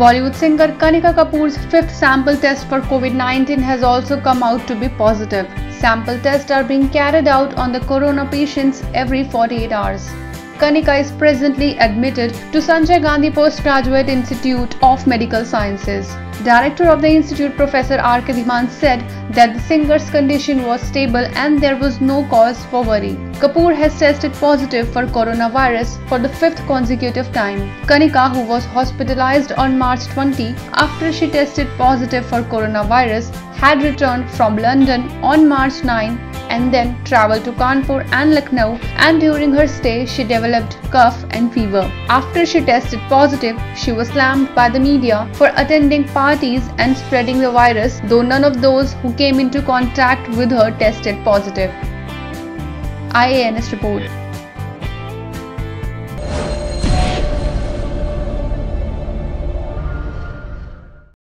Bollywood singer Kanika Kapoor's fifth sample test for COVID 19 has also come out to be positive. Sample tests are being carried out on the corona patients every 48 hours. Kanika is presently admitted to Sanjay Gandhi Postgraduate Institute of Medical Sciences. Director of the institute Professor R. K. Dhiman said that the singer's condition was stable and there was no cause for worry. Kapoor has tested positive for coronavirus for the fifth consecutive time. Kanika, who was hospitalized on March 20 after she tested positive for coronavirus, had returned from London on March 9 and then traveled to Kanpur and Lucknow and during her stay she developed cough and fever. After she tested positive, she was slammed by the media for attending parties and spreading the virus though none of those who came into contact with her tested positive. IANS report